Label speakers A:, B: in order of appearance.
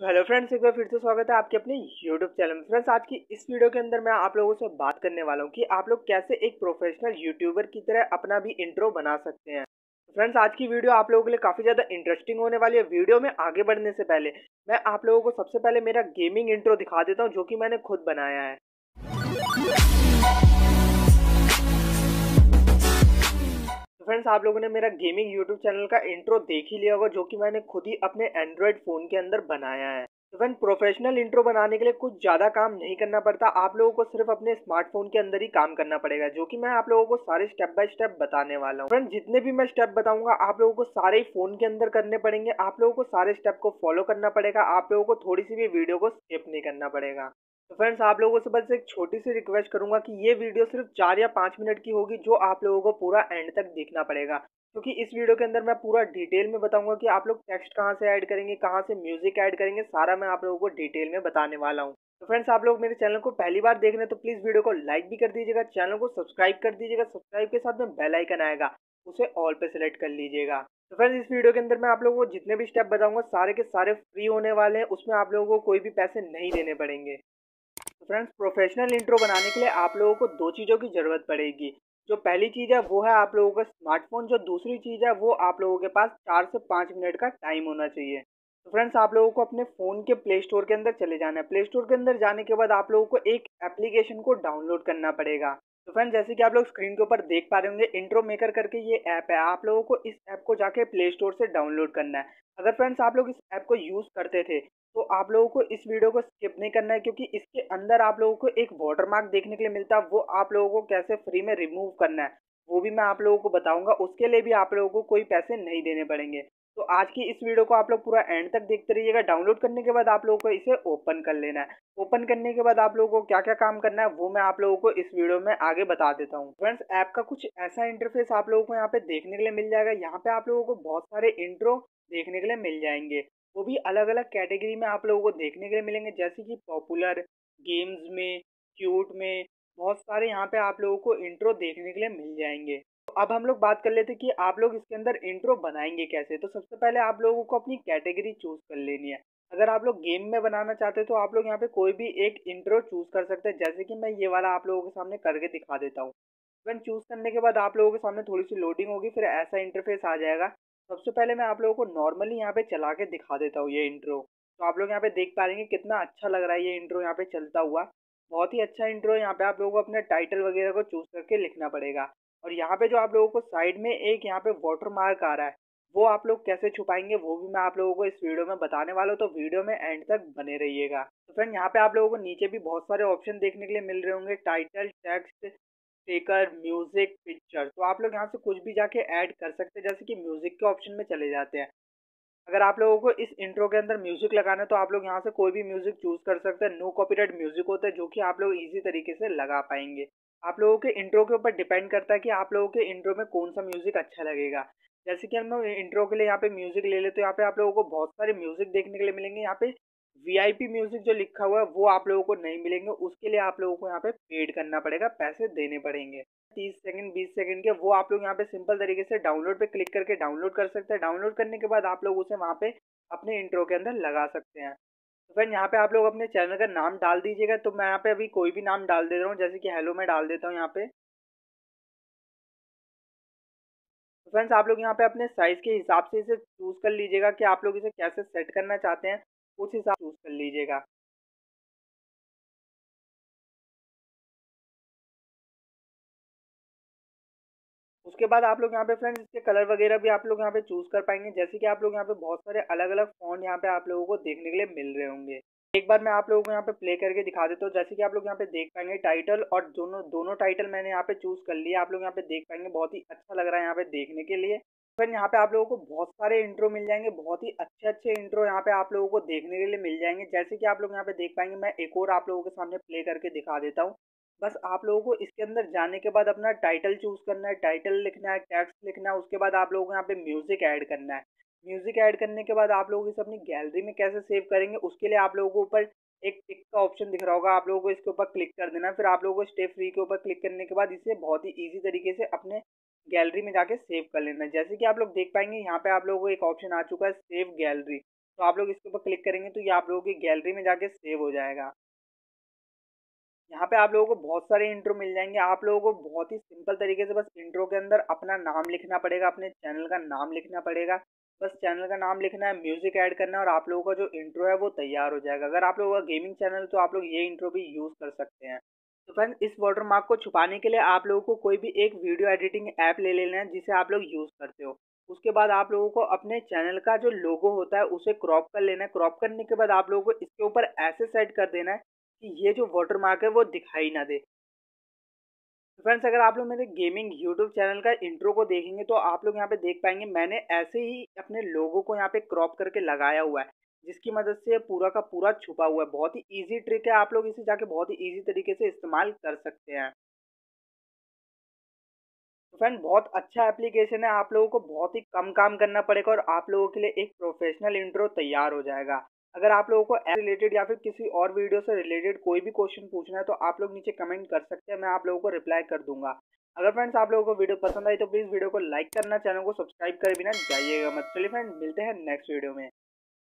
A: तो hello friends एक बार फिर से स्वागत है आपके अपने यूट्यूब चैनल में। फ्रेंड्स आज की इस वीडियो के अंदर मैं आप लोगों से बात करने वाला हूँ कि आप लोग कैसे एक प्रोफेशनल यूट्यूबर की तरह अपना भी इंट्रो बना सकते हैं। फ्रेंड्स आज की वीडियो आप लोगों के लिए काफ़ी ज़्यादा इंटरेस्टिंग होने वाली है। वीडियो में आगे बढ़ने से पहले मैं आप लोगों को सबसे पहले मेरा गेमिंग इंट्रो दिखा देता हूँ, जो कि मैंने खुद बनाया है। फ्रेंड्स आप लोगों ने मेरा गेमिंग यूट्यूब चैनल का इंट्रो देख ही लिया होगा, जो कि मैंने खुद ही अपने एंड्रॉयड फ़ोन के अंदर बनाया है। फ्रेंड प्रोफेशनल इंट्रो बनाने के लिए कुछ ज़्यादा काम नहीं करना पड़ता, आप लोगों को सिर्फ़ अपने स्मार्टफ़ोन के अंदर ही काम करना पड़ेगा, जो कि मैं आप लोगों को सारे स्टेप बाय स्टेप बताने वाला हूँ। फ्रेंड जितने भी मैं स्टेप बताऊँगा, आप लोगों को सारे ही फ़ोन के अंदर करने पड़ेंगे, आप लोगों को सारे स्टेप को फॉलो करना पड़ेगा, आप लोगों को थोड़ी सी भी वीडियो को स्किप नहीं करना पड़ेगा। तो फ्रेंड्स आप लोगों से बस एक छोटी सी रिक्वेस्ट करूँगा कि ये वीडियो सिर्फ़ चार या पाँच मिनट की होगी, जो आप लोगों को पूरा एंड तक देखना पड़ेगा। क्योंकि इस वीडियो के अंदर मैं पूरा डिटेल में बताऊँगा कि आप लोग टेक्स्ट कहाँ से ऐड करेंगे, कहाँ से म्यूज़िक ऐड करेंगे, सारा मैं आप लोगों को डिटेल में बताने वाला हूँ। तो फ्रेंड्स आप लोग मेरे चैनल को पहली बार देख रहे हैं तो प्लीज़ वीडियो को लाइक भी कर दीजिएगा चैनल को सब्सक्राइब कर दीजिएगा सब्सक्राइब के साथ में बेल आइकन आएगा, उसे ऑल पे सेलेक्ट कर लीजिएगा। तो फ्रेंड्स इस वीडियो के अंदर मैं आप लोगों को जितने भी स्टेप बताऊँगा, सारे के सारे फ्री होने वाले हैं, उसमें आप लोगों को कोई भी पैसे नहीं देने पड़ेंगे। तो फ्रेंड्स प्रोफेशनल इंट्रो बनाने के लिए आप लोगों को दो चीज़ों की ज़रूरत पड़ेगी। जो पहली चीज़ है, वो है आप लोगों का स्मार्टफ़ोन जो दूसरी चीज़ है, वो आप लोगों के पास चार से पाँच मिनट का टाइम होना चाहिए। तो फ्रेंड्स, आप लोगों को अपने फ़ोन के प्ले स्टोर के अंदर चले जाना है। प्ले स्टोर के अंदर जाने के बाद आप लोगों को एक एप्लीकेशन को डाउनलोड करना पड़ेगा। तो फ्रेंड्स, जैसे कि आप लोग स्क्रीन के ऊपर देख पा रहे होंगे इंट्रो मेकर करके ये ऐप है। आप लोगों को इस ऐप को जाके प्ले स्टोर से डाउनलोड करना है। अगर फ्रेंड्स, आप लोग इस ऐप को यूज़ करते थे आप लोगों को इस वीडियो को स्किप नहीं करना है क्योंकि इसके अंदर आप लोगों को एक वाटरमार्क देखने के लिए मिलता है वो आप लोगों को कैसे फ्री में रिमूव करना है वो भी मैं आप लोगों को बताऊँगा उसके लिए भी आप लोगों को कोई पैसे नहीं देने पड़ेंगे तो आज की इस वीडियो को आप लोग पूरा एंड तक देखते रहिएगा डाउनलोड करने के बाद आप लोगों को इसे ओपन कर लेना है ओपन करने के बाद आप लोगों को क्या क्या काम करना है वो मैं आप लोगों को इस वीडियो में आगे बता देता हूँ फ्रेंड्स ऐप का कुछ ऐसा इंटरफेस आप लोगों को यहाँ पे देखने के लिए मिल जाएगा यहाँ पे आप लोगों को बहुत सारे इंट्रो देखने के लिए मिल जाएँगे वो भी अलग अलग कैटेगरी में आप लोगों को देखने के लिए मिलेंगे। जैसे कि पॉपुलर गेम्स में, क्यूट में, बहुत सारे यहाँ पे आप लोगों को इंट्रो देखने के लिए मिल जाएँगे। तो अब हम लोग बात कर लेते हैं कि आप लोग इसके अंदर इंट्रो बनाएँगे कैसे? तो सबसे पहले आप लोगों को अपनी कैटेगरी चूज़ कर लेनी है। अगर आप लोग गेम में बनाना चाहते हैं तो आप लोग यहाँ पे कोई भी एक इंट्रो चूज़ कर सकते हैं। जैसे कि मैं ये वाला आप लोगों के सामने करके दिखा देता हूँ। वन चूज़ करने के बाद आप लोगों के सामने थोड़ी सी लोडिंग होगी, फिर ऐसा इंटरफेस आ जाएगा। सबसे पहले मैं आप लोगों को नॉर्मली यहाँ पे चला के दिखा देता हूँ ये इंट्रो। तो आप लोग यहाँ पे देख पा रहे हैं कितना अच्छा लग रहा है ये इंट्रो यहाँ पे चलता हुआ। बहुत ही अच्छा इंट्रो यहाँ पे आप लोगों को अपने टाइटल वगैरह को चूज़ करके लिखना पड़ेगा। और यहाँ पे जो आप लोगों को साइड में एक यहाँ पे वाटर मार्क आ रहा है, वो आप लोग कैसे छुपाएँगे वो भी मैं आप लोगों को इस वीडियो में बताने वाला हूँ। तो वीडियो में एंड तक बने रहिएगा। तो फ्रेंड यहाँ पे आप लोगों को नीचे भी बहुत सारे ऑप्शन देखने के लिए मिल रहे होंगे। Title, text sticker music picture तो आप लोग यहाँ से कुछ भी जाके ऐड कर सकते हैं, जैसे कि म्यूज़िक के ऑप्शन में चले जाते हैं। अगर आप लोगों को इस इंट्रो के अंदर म्यूज़िक लगाना है तो आप लोग यहाँ से कोई भी म्यूज़िक चूज़ कर सकते हैं। नो कॉपीराइट म्यूज़िक होता है, जो कि आप लोग इजी तरीके से लगा पाएँगे। आप लोगों के इंट्रो के ऊपर डिपेंड करता है कि आप लोगों के इंट्रो में कौन सा म्यूज़िक अच्छा लगेगा। जैसे कि हम लोग इंट्रो के लिए यहाँ पे म्यूज़िक ले लेते तो यहाँ पे आप लोगों को बहुत सारे म्यूज़िक देखने के लिए मिलेंगे। यहाँ पे वीआईपी म्यूज़िक जो लिखा हुआ है, वो आप लोगों को नहीं मिलेंगे। उसके लिए आप लोगों को यहाँ पे पेड करना पड़ेगा, पैसे देने पड़ेंगे। तीस सेकंड बीस सेकंड के, वो आप लोग यहाँ पे सिंपल तरीके से डाउनलोड पे क्लिक करके डाउनलोड कर सकते हैं। डाउनलोड करने के बाद आप लोग उसे वहाँ पे अपने इंट्रो के अंदर लगा सकते हैं। तो फ्रेंड यहाँ पे आप लोग अपने चैनल का नाम डाल दीजिएगा। तो मैं यहाँ पे अभी कोई भी नाम डाल दे रहा हूँ, जैसे कि हेलो मैं डाल देता हूँ यहाँ पे। तो फ्रेंड्स आप लोग यहाँ पे अपने साइज़ के हिसाब से इसे चूज़ कर लीजिएगा कि आप लोग इसे कैसे सेट करना चाहते हैं। उस हिसाब चूज़ कर लीजिएगा। उसके बाद आप लोग यहाँ पे फ्रेंड्स इसके कलर वगैरह भी आप लोग यहाँ पे चूज़ कर पाएँगे, जैसे कि आप लोग यहाँ पे बहुत सारे अलग अलग फ़ॉन्ट यहाँ पे आप लोगों को देखने के लिए मिल रहे होंगे। एक बार मैं आप लोगों को यहाँ पे प्ले करके दिखा देता हूँ, जैसे कि आप लोग यहाँ पे देख पाएँगे टाइटल और दोनों दोनों टाइटल मैंने यहाँ पे चूज़ कर लिया, आप लोग यहाँ पे देख पाएँगे, बहुत ही अच्छा लग रहा है यहाँ पे देखने के लिए। फिर यहाँ पे आप लोगों को बहुत सारे इंट्रो मिल जाएँगे, बहुत ही अच्छे अच्छे इंट्रो यहाँ पे आप लोगों को देखने के लिए मिल जाएँगे। जैसे कि आप लोग यहाँ पे देख पाएँगे, मैं एक और आप लोगों के सामने प्ले करके दिखा देता हूँ। बस आप लोगों को इसके अंदर जाने के बाद अपना टाइटल चूज़ करना है टाइटल लिखना है टैक्स लिखना है, उसके बाद आप लोगों को यहाँ पे म्यूज़िक ऐड करना है। म्यूज़िक ऐड करने के बाद आप लोग इसे अपनी गैलरी में कैसे सेव करेंगे, उसके लिए आप लोगों को ऊपर एक टिक का ऑप्शन दिख रहा होगा। आप लोगों को इसके ऊपर क्लिक कर देना फिर आप लोगों को स्टे फ्री के ऊपर क्लिक करने के बाद इसे बहुत ही ईजी तरीके से अपने गैलरी में जाके सेव कर लेना। जैसे कि आप लोग देख पाएँगे, यहाँ पे आप लोगों को एक ऑप्शन आ चुका है सेव गैलरी तो आप लोग इसके ऊपर क्लिक करेंगे तो ये आप लोगों की गैलरी में जाके सेव हो जाएगा। यहाँ पे आप लोगों को बहुत सारे इंट्रो मिल जाएँगे। आप लोगों को बहुत ही सिंपल तरीके से बस इंट्रो के अंदर अपना नाम लिखना पड़ेगा, अपने चैनल का नाम लिखना पड़ेगा। बस चैनल का नाम लिखना है म्यूज़िक ऐड करना है और आप लोगों का जो इंट्रो है वो तैयार हो जाएगा। अगर आप लोगों का गेमिंग चैनल तो आप लोग ये इंट्रो भी यूज़ कर सकते हैं। तो फ्रेंड्स इस वाटर मार्क को छुपाने के लिए आप लोगों को कोई भी एक वीडियो एडिटिंग ऐप ले लेना है, जिसे आप लोग यूज़ करते हो। उसके बाद आप लोगों को अपने चैनल का जो लोगो होता है, उसे क्रॉप कर लेना है। क्रॉप करने के बाद आप लोगों को इसके ऊपर ऐसे सेट कर देना है कि ये जो वाटर मार्क है, वो दिखाई ना दे। तो फ्रेंड्स अगर आप लोग मेरे गेमिंग यूट्यूब चैनल का इंट्रो को देखेंगे तो आप लोग यहाँ पे देख पाएँगे, मैंने ऐसे ही अपने लोगों को यहाँ पे क्रॉप करके लगाया हुआ है। जिसकी मदद से पूरा का पूरा छुपा हुआ है। बहुत ही इजी ट्रिक है। आप लोग इसे जाके बहुत ही इजी तरीके से इस्तेमाल कर सकते हैं। तो फ्रेंड बहुत अच्छा एप्लीकेशन है। आप लोगों को बहुत ही कम काम करना पड़ेगा और आप लोगों के लिए एक प्रोफेशनल इंट्रो तैयार हो जाएगा। अगर आप लोगों को रिलेटेड या फिर किसी और वीडियो से रिलेटेड कोई भी क्वेश्चन पूछना है तो आप लोग नीचे कमेंट कर सकते हैं। मैं आप लोगों को रिप्लाई कर दूँगा। अगर फ्रेंड्स आप लोगों को वीडियो पसंद आई तो प्लीज़ वीडियो को लाइक करना चैनल को सब्सक्राइब कर बिना जाइएगा मत। चलिए फ्रेंड मिलते हैं नेक्स्ट वीडियो में।